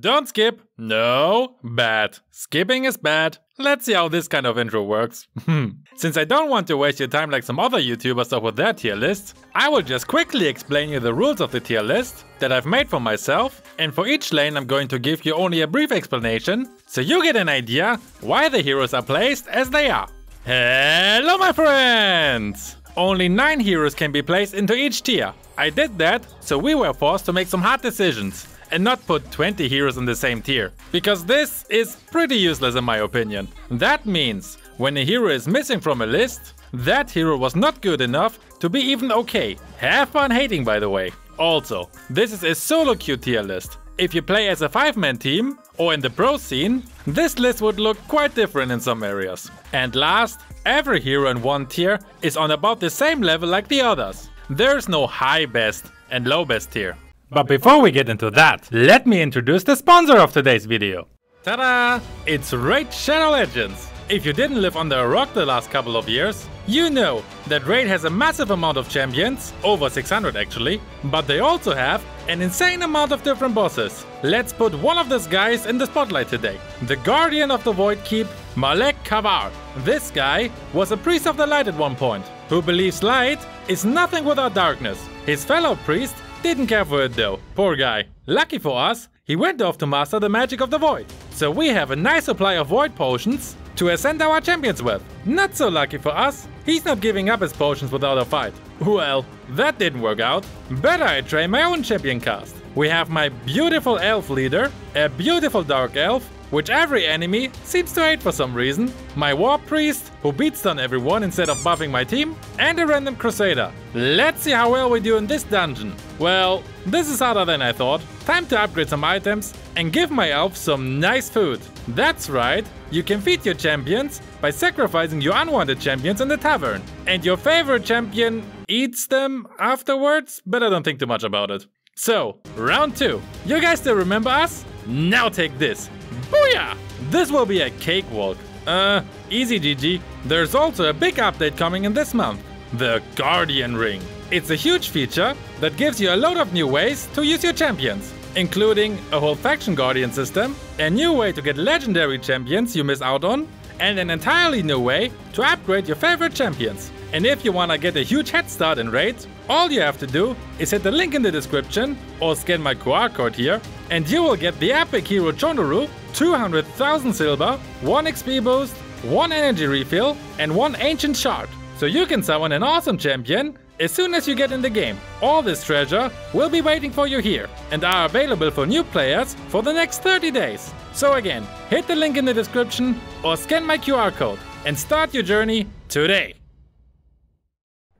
Don't skip. No, bad. Skipping is bad. Let's see how this kind of intro works. Since I don't want to waste your time like some other YouTubers do with their tier lists, I will just quickly explain you the rules of the tier list that I've made for myself, and for each lane I'm going to give you only a brief explanation, so you get an idea why the heroes are placed as they are. Hello my friends! Only 9 heroes can be placed into each tier. I did that, so we were forced to make some hard decisions and not put 20 heroes in the same tier. Because this is pretty useless in my opinion. That means when a hero is missing from a list, that hero was not good enough to be even okay. Have fun hating by the way. Also, this is a solo queue tier list. If you play as a 5-man team, or in the pro scene, this list would look quite different in some areas. And last, every hero in one tier is on about the same level like the others. There's no high best and low best tier. But before we get into that, let me introduce the sponsor of today's video. Ta-da! It's Raid Shadow Legends! If you didn't live under a rock the last couple of years, you know that Raid has a massive amount of champions, over 600 actually, but they also have an insane amount of different bosses. Let's put one of these guys in the spotlight today. The Guardian of the Void Keep, Malek Kavar. This guy was a priest of the light at one point, who believes light is nothing without darkness. His fellow priest didn't care for it though, poor guy. Lucky for us, he went off to master the magic of the void. So we have a nice supply of void potions to ascend our champions with. Not so lucky for us, he's not giving up his potions without a fight. Well, that didn't work out. Better I train my own champion cast. We have my beautiful elf leader, a beautiful dark elf, which every enemy seems to hate for some reason, my war priest, who beats down everyone instead of buffing my team, and a random crusader. Let's see how well we do in this dungeon. Well, this is harder than I thought. Time to upgrade some items and give my elf some nice food. That's right, you can feed your champions by sacrificing your unwanted champions in the tavern. And your favorite champion eats them afterwards, but I don't think too much about it. So, round 2. You guys still remember us? Now take this. Booyah! This will be a cakewalk. Uh, easy GG. There's also a big update coming in this month. The Guardian Ring. It's a huge feature that gives you a lot of new ways to use your champions, including a whole faction guardian system, a new way to get legendary champions you miss out on, and an entirely new way to upgrade your favorite champions. And if you wanna get a huge head start in raids, all you have to do is hit the link in the description or scan my QR code here, and you will get the epic hero Chonoru 200,000 silver, 1 XP boost, 1 energy refill, and 1 ancient shard. So you can summon an awesome champion as soon as you get in the game. All this treasure will be waiting for you here and are available for new players for the next 30 days. So again, hit the link in the description or scan my QR code and start your journey today.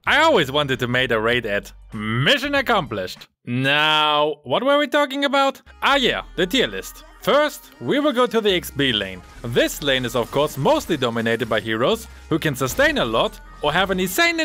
I always wanted to make a raid ad. Mission accomplished. Now, what were we talking about? Ah yeah, the tier list. First, we will go to the XP lane. This lane is of course mostly dominated by heroes who can sustain a lot or have an insane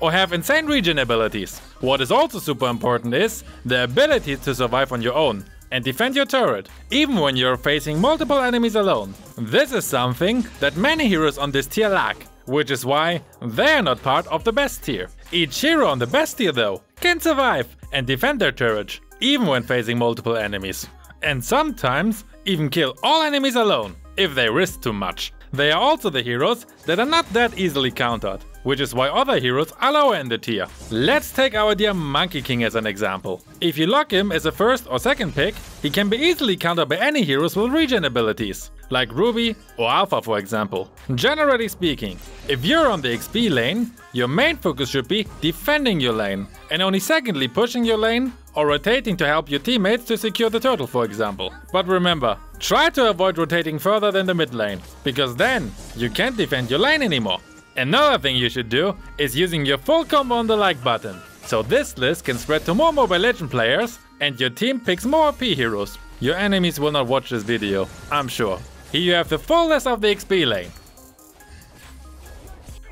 or have insane regen abilities. What is also super important is the ability to survive on your own and defend your turret, even when you're facing multiple enemies alone. This is something that many heroes on this tier lack, which is why they're not part of the best tier. Each hero on the best tier though can survive and defend their turret, even when facing multiple enemies and sometimes even kill all enemies alone, if they risk too much. They are also the heroes that are not that easily countered, which is why other heroes are lower in the tier. Let's take our dear Monkey King as an example. If you lock him as a first or second pick, he can be easily countered by any heroes with regen abilities, like Ruby or Alpha for example. Generally speaking, if you're on the XP lane, your main focus should be defending your lane, and only secondly pushing your lane or rotating to help your teammates to secure the turtle for example. But remember, try to avoid rotating further than the mid lane, because then you can't defend your lane anymore. Another thing you should do is using your full combo on the like button. So this list can spread to more Mobile Legend players and your team picks more OP heroes. Your enemies will not watch this video, I'm sure. Here you have the full list of the XP lane.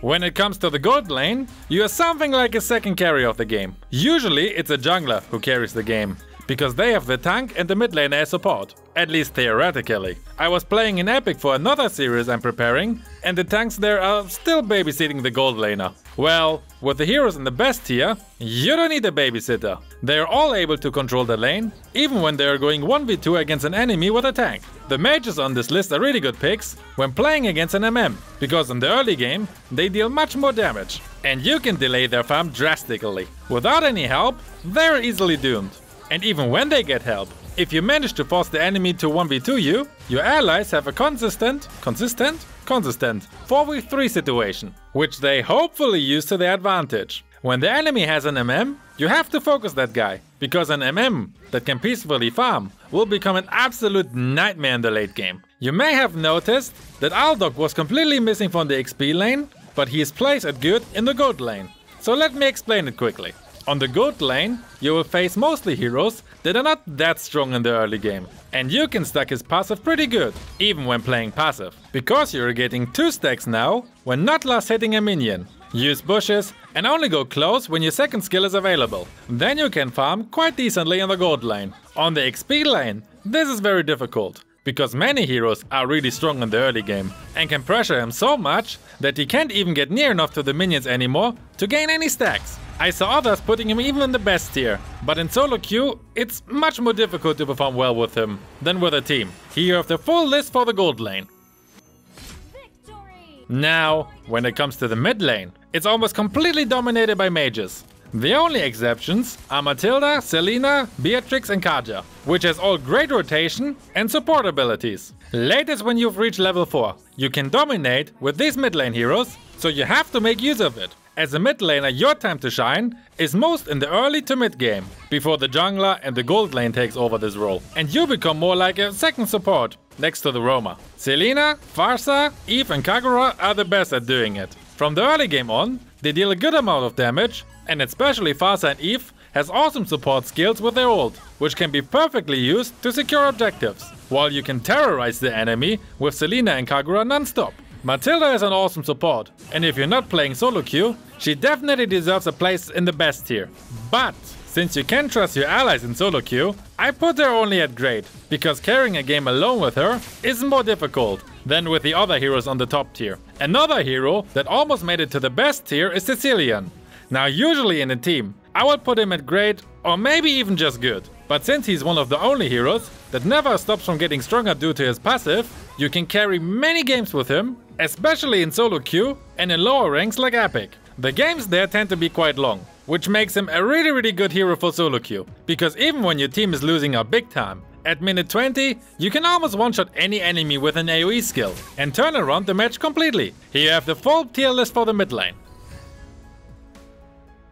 When it comes to the gold lane, you are something like a second carry of the game. Usually it's a jungler who carries the game, because they have the tank and the mid lane as support, at least theoretically. I was playing in Epic for another series I'm preparing, and the tanks there are still babysitting the gold laner. Well, with the heroes in the best tier, you don't need a babysitter. They are all able to control the lane, even when they are going 1v2 against an enemy with a tank. The mages on this list are really good picks when playing against an MM, because in the early game, they deal much more damage. And you can delay their farm drastically. Without any help, they're easily doomed. And even when they get help, if you manage to force the enemy to 1v2 you, your allies have a consistent, consistent, consistent 4v3 situation, which they hopefully use to their advantage. When the enemy has an MM, you have to focus that guy, because an MM that can peacefully farm will become an absolute nightmare in the late game. You may have noticed that Aldous was completely missing from the XP lane, but he is placed at good in the gold lane. So let me explain it quickly. On the gold lane, you will face mostly heroes that are not that strong in the early game. And you can stack his passive pretty good, even when playing passive. Because you're getting 2 stacks now, when not last hitting a minion. Use bushes and only go close when your second skill is available. Then you can farm quite decently in the gold lane. On the XP lane, this is very difficult because many heroes are really strong in the early game and can pressure him so much that he can't even get near enough to the minions anymore to gain any stacks. I saw others putting him even in the best tier, but in solo queue, it's much more difficult to perform well with him than with a team. Here you have the full list for the gold lane. Victory! Now, when it comes to the mid lane, it's almost completely dominated by mages. The only exceptions are Matilda, Selena, Beatrix and Kaja, which has all great rotation and support abilities. Latest when you've reached level 4, you can dominate with these mid lane heroes, so you have to make use of it. As a mid laner, your time to shine is most in the early to mid game, before the jungler and the gold lane takes over this role, and you become more like a second support, next to the roamer. Selena, Pharsa, Yve and Kagura are the best at doing it. From the early game on, they deal a good amount of damage, and especially Pharsa and Yve has awesome support skills with their ult, which can be perfectly used to secure objectives, while you can terrorize the enemy with Selena and Kagura non-stop. Matilda is an awesome support, and if you're not playing solo queue, she definitely deserves a place in the best tier. But, since you can trust your allies in solo queue, I put her only at great, because carrying a game alone with her is more difficult than with the other heroes on the top tier. Another hero that almost made it to the best tier is Cecilion. Now usually in a team, I would put him at great or maybe even just good. But since he's one of the only heroes that never stops from getting stronger due to his passive, you can carry many games with him, especially in solo queue and in lower ranks like Epic. The games there tend to be quite long, which makes him a really really good hero for solo queue, because even when your team is losing out big time, at minute 20, you can almost one-shot any enemy with an AoE skill and turn around the match completely. Here you have the full tier list for the mid lane.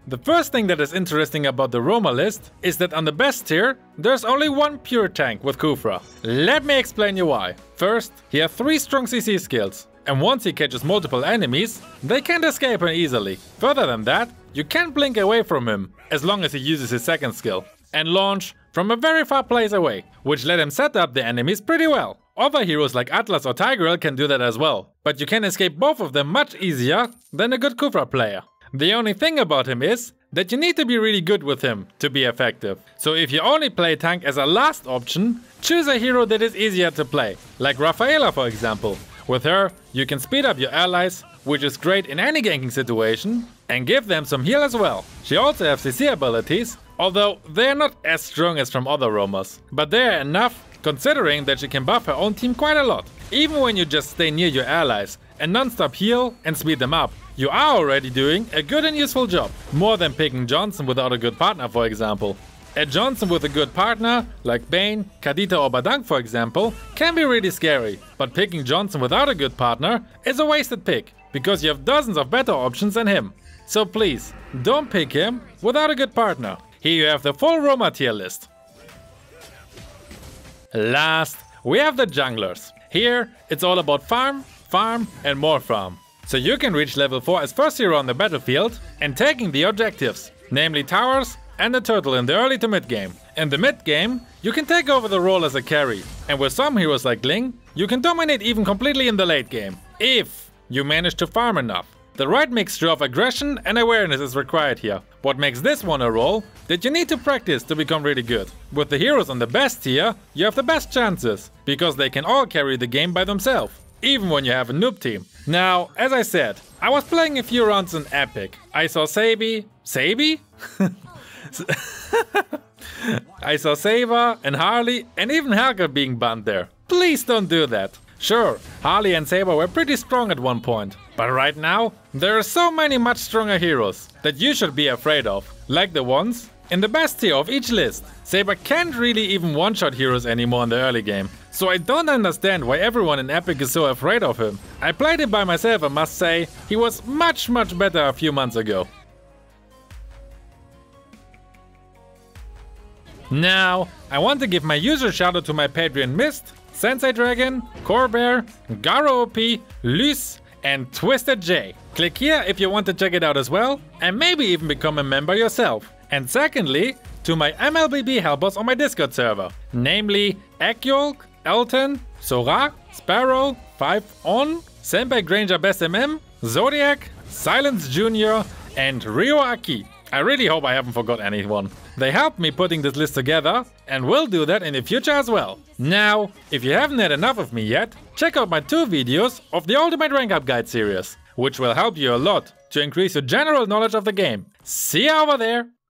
The first thing that is interesting about the Roamer list is that on the best tier, there's only one pure tank with Khufra. Let me explain you why. First, he has 3 strong CC skills, and once he catches multiple enemies, they can't escape him easily. Further than that, you can't blink away from him, as long as he uses his second skill, and launch from a very far place away, which let him set up the enemies pretty well. Other heroes like Atlas or Tigreal can do that as well, but you can escape both of them much easier than a good Khufra player. The only thing about him is that you need to be really good with him to be effective. So if you only play tank as a last option, choose a hero that is easier to play, like Rafaela for example. With her, you can speed up your allies, which is great in any ganking situation, and give them some heal as well. She also has CC abilities, although they're not as strong as from other roamers, but they're enough considering that she can buff her own team quite a lot. Even when you just stay near your allies and non-stop heal and speed them up, you are already doing a good and useful job, more than picking Johnson without a good partner for example. A Johnson with a good partner, like Bane, Kadita or Badang for example, can be really scary, but picking Johnson without a good partner is a wasted pick, because you have dozens of better options than him. So please, don't pick him without a good partner. Here you have the full Roamer tier list. Last, we have the junglers. Here, it's all about farm, farm and more farm. So you can reach level 4 as first hero on the battlefield and taking the objectives, namely towers and a turtle in the early to mid game. In the mid game, you can take over the role as a carry, and with some heroes like Ling, you can dominate even completely in the late game, if you manage to farm enough. The right mixture of aggression and awareness is required here. What makes this one a role that you need to practice to become really good. With the heroes on the best tier, you have the best chances, because they can all carry the game by themselves. even when you have a noob team. Now, as I said, I was playing a few rounds in Epic. I saw Sabi, Sabi? I saw Saber and Harley and even Helga being banned there. Please don't do that. Sure, Harley and Saber were pretty strong at one point, but right now, there are so many much stronger heroes that you should be afraid of, like the ones in the best tier of each list. Saber can't really even one-shot heroes anymore in the early game, so I don't understand why everyone in Epic is so afraid of him. I played him by myself and must say, he was much much better a few months ago. Now, I want to give my user shoutout to my Patreon Mist, Sensei Dragon, Corbear, Garo OP, Lys, and Twisted J. Click here if you want to check it out as well, and maybe even become a member yourself. And secondly, to my MLBB helpers on my Discord server, namely Ekyolk, Elton, Sora, Sparrow, 5 On, Senpai Granger Best MM, Zodiac, Silence Jr., and Rio Aki. I really hope I haven't forgot anyone. They helped me putting this list together and will do that in the future as well. Now, if you haven't had enough of me yet, check out my two videos of the Ultimate Rank Up Guide series, which will help you a lot to increase your general knowledge of the game. See you over there!